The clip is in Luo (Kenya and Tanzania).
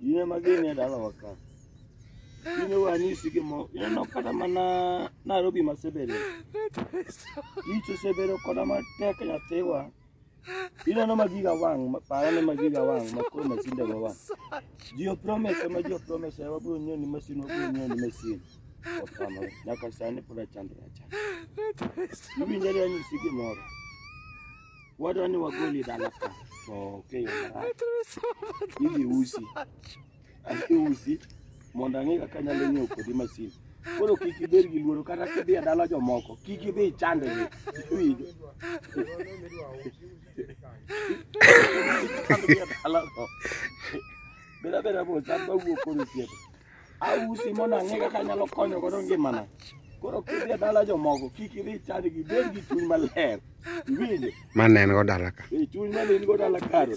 in ema gini e dalawa ka in e wanyisi gimo ineno kata mana nairobi masebedo ich osebedo koda matek nyathiwa ineno magiga wang' ma- parane magiga wang' makoro masindego wang' ji opromese ma ji opromese wabiro nyiewo ni masin wabiro nyiewo ni masin otamore nyaka sani pod achandore achanda iwinjori anyisi gimoro Wadwa ni wagoli dala ka to ok e yo marach. Idhi usi. Adhi usi mondo ang'e kaka anyalo nyiewo kodi masin. Koro kik ibed gi luoro kata kidhi e dala jomoko, kik idhi ichande gi. Iwinjo? Kik idhi e dala go. Beda beda bo cham mawuok koro osiepe. ausi mondo ang'e kaka anyalo konyo godo ngimana koro kidhi e dala jomoko kik idhi e chadi gi bed gi chuny maler iwinjo manengo dala ka chuny mane in go dala karo